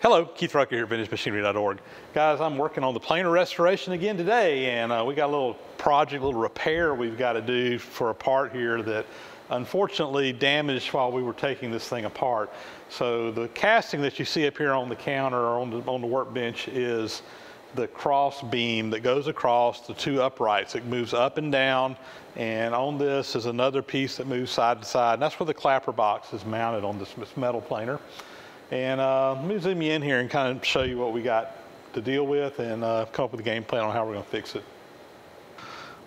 Hello, Keith Rucker here at VintageMachinery.org. Guys, I'm working on the planer restoration again today, and uh, we got a little project, a little repair we've got to do for a part here that unfortunately damaged while we were taking this thing apart. So the casting that you see up here on the counter or on the, on the workbench is the cross beam that goes across the two uprights. It moves up and down, and on this is another piece that moves side to side. And that's where the clapper box is mounted on this metal planer. And uh, let me zoom you in here and kind of show you what we got to deal with and uh, come up with a game plan on how we're going to fix it.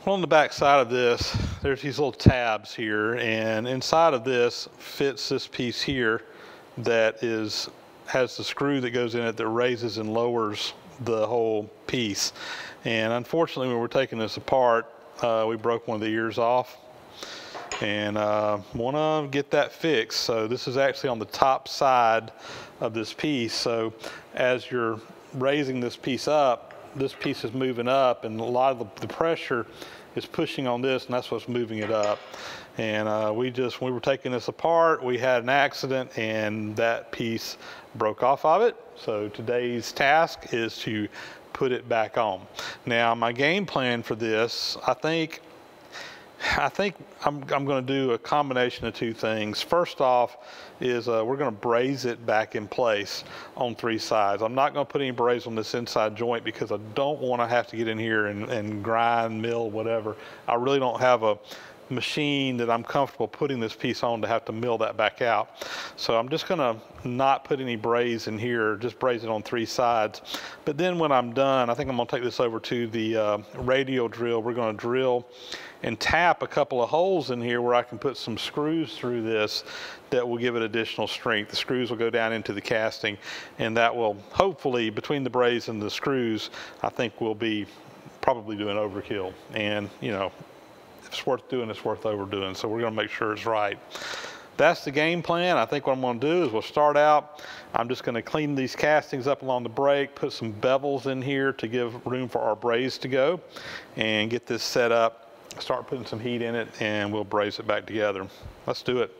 Well, on the back side of this, there's these little tabs here, and inside of this fits this piece here that is has the screw that goes in it that raises and lowers the whole piece. And unfortunately, when we're taking this apart, uh, we broke one of the ears off and uh, want to get that fixed. So this is actually on the top side of this piece. So as you're raising this piece up, this piece is moving up and a lot of the, pressure is pushing on this and that's what's moving it up. And uh, we just, we were taking this apart, we had an accident and that piece broke off of it. So today's task is to put it back on. Now my game plan for this, I think I think I'm, I'm going to do a combination of two things. First off is uh, we're going to braze it back in place on three sides. I'm not going to put any braze on this inside joint because I don't want to have to get in here and, and grind, mill, whatever. I really don't have a machine that I'm comfortable putting this piece on to have to mill that back out. So I'm just gonna not put any braze in here, just braze it on three sides. But then when I'm done, I think I'm gonna take this over to the uh, radial drill. We're gonna drill and tap a couple of holes in here where I can put some screws through this that will give it additional strength. The screws will go down into the casting and that will hopefully between the braze and the screws, I think we'll be probably doing overkill. And you know, it's worth doing, it's worth overdoing. So we're going to make sure it's right. That's the game plan. I think what I'm going to do is we'll start out. I'm just going to clean these castings up along the break, put some bevels in here to give room for our braze to go, and get this set up. Start putting some heat in it, and we'll braze it back together. Let's do it.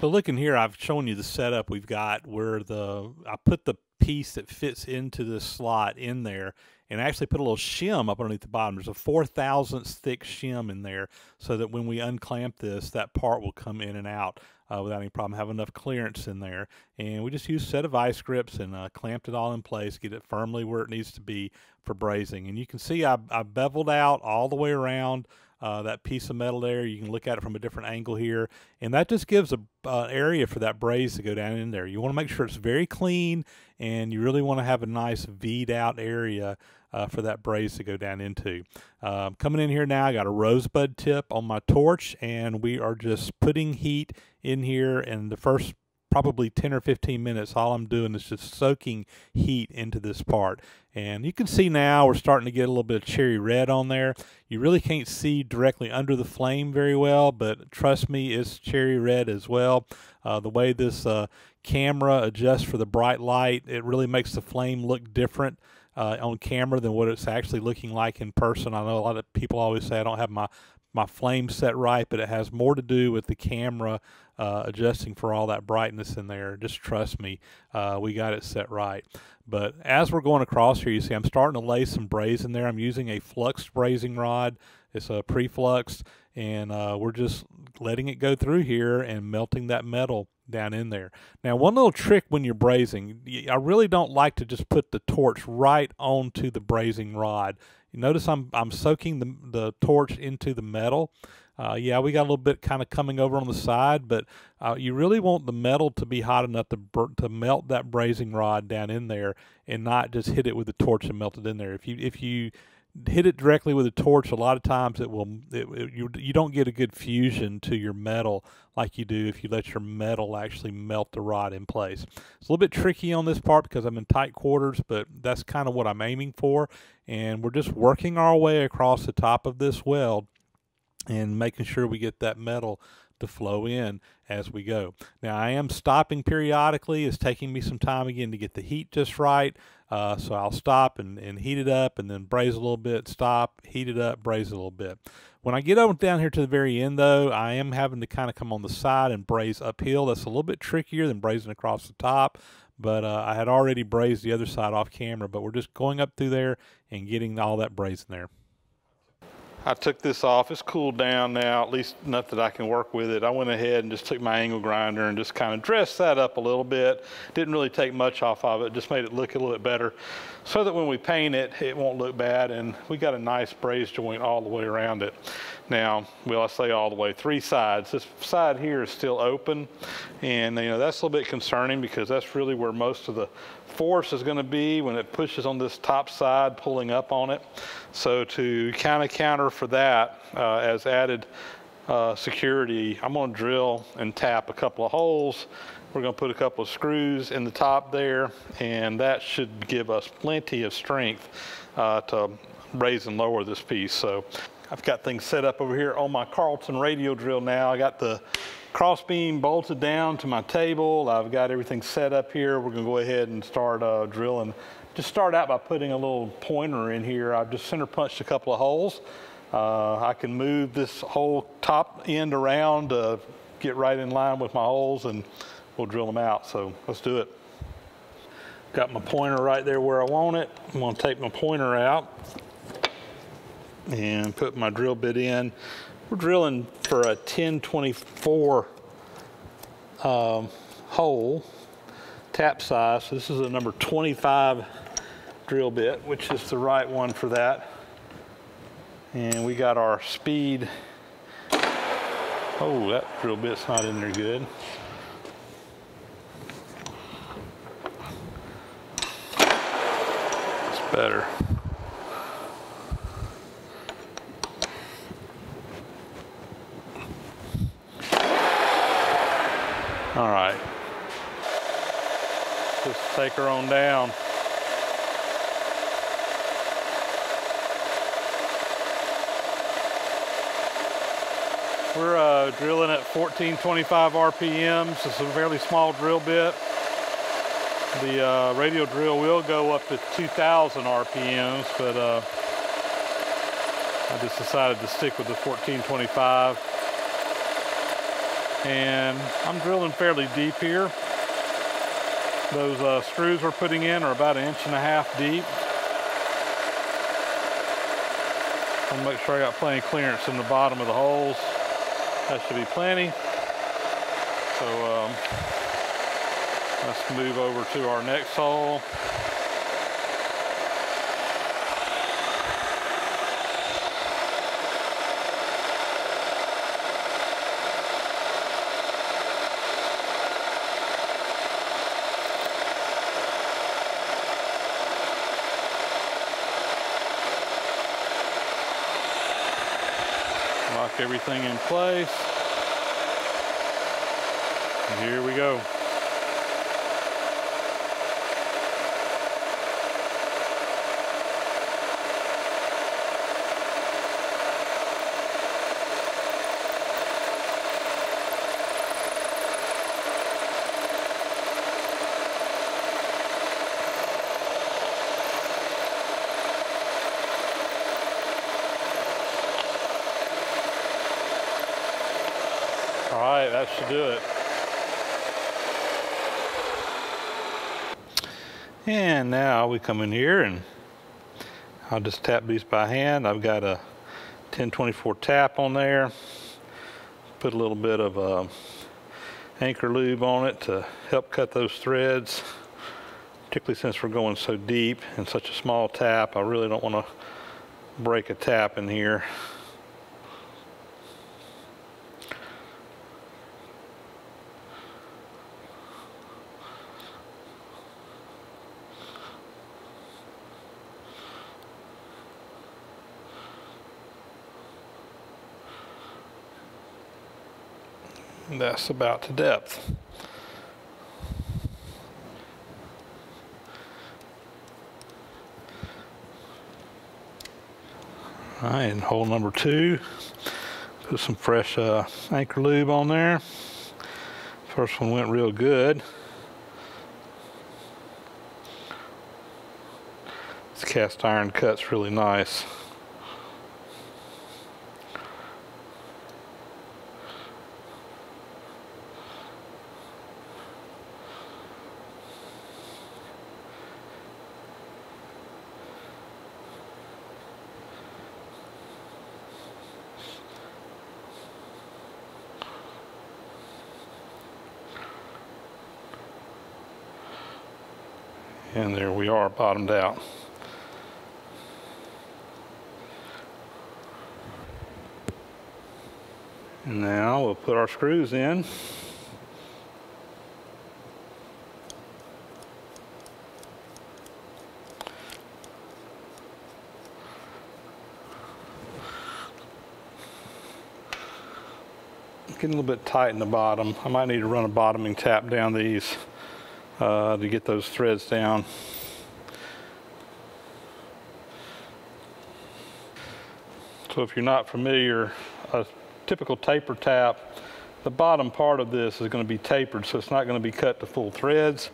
So looking here, I've shown you the setup we've got where the I put the piece that fits into this slot in there and actually put a little shim up underneath the bottom. There's a four thousandths thick shim in there so that when we unclamp this, that part will come in and out uh, without any problem. Have enough clearance in there. And we just use a set of vice grips and uh, clamped it all in place, get it firmly where it needs to be for brazing. And you can see I, I beveled out all the way around uh, that piece of metal there. You can look at it from a different angle here, and that just gives a uh, area for that braze to go down in there. You want to make sure it's very clean, and you really want to have a nice V'd out area uh, for that braze to go down into. Um, coming in here now, I got a rosebud tip on my torch, and we are just putting heat in here. And the first probably 10 or 15 minutes, all I'm doing is just soaking heat into this part. And you can see now we're starting to get a little bit of cherry red on there. You really can't see directly under the flame very well, but trust me, it's cherry red as well. Uh, the way this uh, camera adjusts for the bright light, it really makes the flame look different uh, on camera than what it's actually looking like in person. I know a lot of people always say I don't have my my flame set right, but it has more to do with the camera uh, adjusting for all that brightness in there. Just trust me, uh, we got it set right. But as we're going across here, you see I'm starting to lay some braze in there. I'm using a flux brazing rod. It's a pre-flux, and uh, we're just letting it go through here and melting that metal down in there. Now, one little trick when you're brazing, I really don't like to just put the torch right onto the brazing rod. You notice I'm I'm soaking the the torch into the metal. Uh, yeah, we got a little bit kind of coming over on the side, but uh, you really want the metal to be hot enough to to melt that brazing rod down in there, and not just hit it with the torch and melt it in there. If you if you hit it directly with a torch, a lot of times it will it, it, you you don't get a good fusion to your metal like you do if you let your metal actually melt the rod in place. It's a little bit tricky on this part because I'm in tight quarters, but that's kind of what I'm aiming for. And we're just working our way across the top of this weld and making sure we get that metal to flow in as we go. Now I am stopping periodically. It's taking me some time again to get the heat just right. Uh, so I'll stop and, and heat it up and then braze a little bit, stop, heat it up, braze a little bit. When I get down here to the very end though, I am having to kind of come on the side and braze uphill. That's a little bit trickier than brazing across the top, but uh, I had already brazed the other side off camera. But we're just going up through there and getting all that brazing there. I took this off. It's cooled down now, at least enough that I can work with it. I went ahead and just took my angle grinder and just kind of dressed that up a little bit. Didn't really take much off of it, just made it look a little bit better so that when we paint it, it won't look bad. And we got a nice braze joint all the way around it. Now, will I say all the way? Three sides. This side here is still open. And, you know, that's a little bit concerning because that's really where most of the force is going to be when it pushes on this top side, pulling up on it. So to kind of counter for that, uh, as added uh, security, I'm to drill and tap a couple of holes. We're going to put a couple of screws in the top there, and that should give us plenty of strength uh, to raise and lower this piece. So I've got things set up over here on my Carlton radial drill now. I got the crossbeam bolted down to my table. I've got everything set up here. We're gonna go ahead and start uh, drilling. Just start out by putting a little pointer in here. I've just center punched a couple of holes. Uh, I can move this whole top end around to get right in line with my holes and we'll drill them out. So let's do it. Got my pointer right there where I want it. I'm gonna take my pointer out and put my drill bit in. We're drilling for a 1024 um, hole, tap size. So this is a number 25 drill bit, which is the right one for that. And we got our speed. Oh, that drill bit's not in there good. It's better. All right. Just take her on down. We're uh, drilling at 1425 RPMs. It's a fairly small drill bit. The uh, radial drill will go up to 2000 RPMs, but uh, I just decided to stick with the 1425. And I'm drilling fairly deep here. Those uh, screws we're putting in are about an inch and a half deep. I'll make sure I got plenty of clearance in the bottom of the holes. That should be plenty. So um, let's move over to our next hole. Everything in place. And here we go. All right, that should do it. And now we come in here and I'll just tap these by hand. I've got a 1024 tap on there. Put a little bit of uh, anchor lube on it to help cut those threads. Particularly since we're going so deep in such a small tap, I really don't want to break a tap in here. And that's about to depth. All right, and hole number two, put some fresh uh, anchor lube on there. First one went real good. This cast iron cut's really nice. And there we are, bottomed out. And now we'll put our screws in. Getting a little bit tight in the bottom. I might need to run a bottoming tap down these uh, to get those threads down. So if you're not familiar, a typical taper tap, the bottom part of this is going to be tapered, so it's not going to be cut to full threads.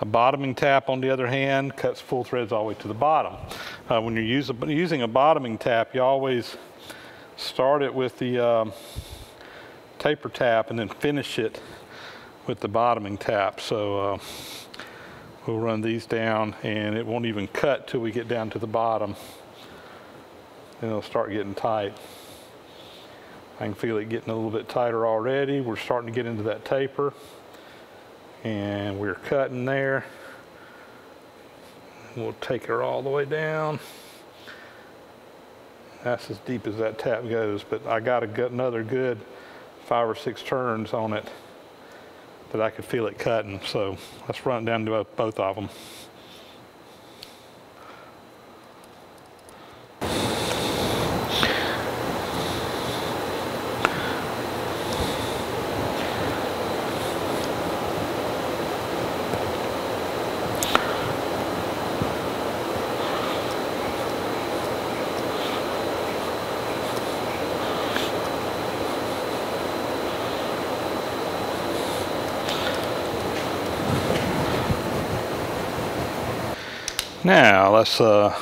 A bottoming tap, on the other hand, cuts full threads all the way to the bottom. Uh, when you're use a, using a bottoming tap, you always start it with the um, taper tap and then finish it with the bottoming tap. So uh, we'll run these down and it won't even cut till we get down to the bottom. And it'll start getting tight. I can feel it getting a little bit tighter already. We're starting to get into that taper. And we're cutting there. We'll take her all the way down. That's as deep as that tap goes, but I got another good five or six turns on it that I could feel it cutting. So let's run down to both of them. Now let's uh,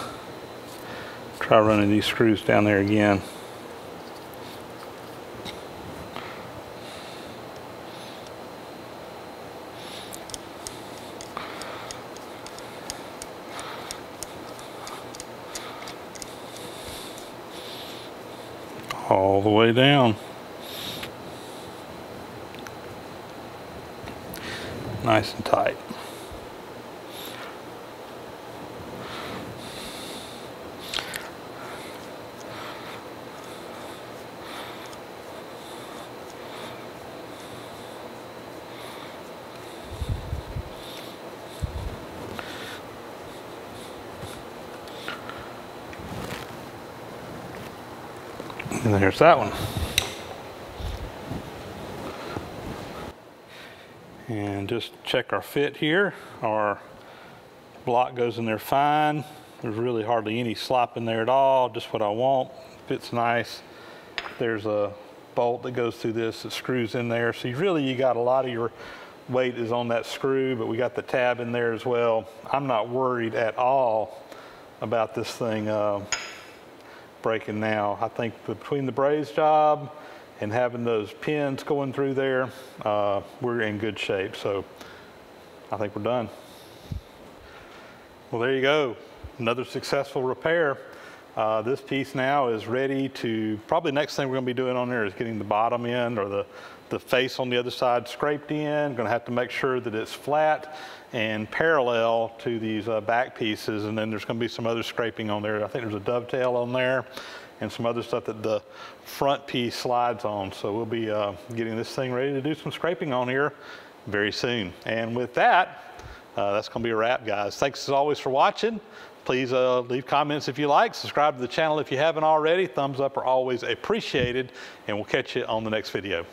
try running these screws down there again. All the way down. Nice and tight. And there's that one. And just check our fit here. Our block goes in there fine. There's really hardly any slop in there at all, just what I want. Fits nice. There's a bolt that goes through this that screws in there. So you really, you got a lot of your weight is on that screw, but we got the tab in there as well. I'm not worried at all about this thing. Uh, breaking now. I think between the braze job and having those pins going through there, uh, we're in good shape. So I think we're done. Well, there you go. Another successful repair. Uh, this piece now is ready to, probably next thing we're gonna be doing on there is getting the bottom end or the, the face on the other side scraped in. Gonna have to make sure that it's flat and parallel to these uh, back pieces. And then there's gonna be some other scraping on there. I think there's a dovetail on there and some other stuff that the front piece slides on. So we'll be uh, getting this thing ready to do some scraping on here very soon. And with that, uh, that's gonna be a wrap, guys. Thanks as always for watching. Please uh, leave comments if you like. Subscribe to the channel if you haven't already. Thumbs up are always appreciated. And we'll catch you on the next video.